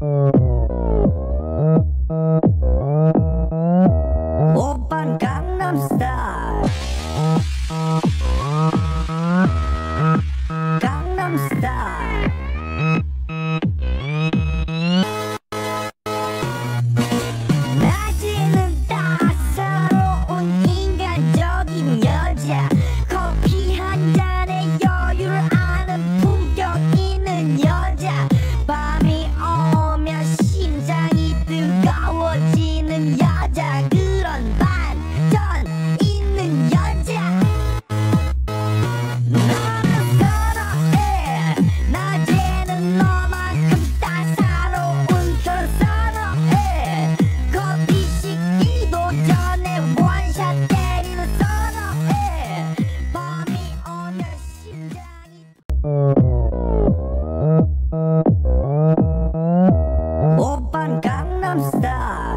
Bye. stop.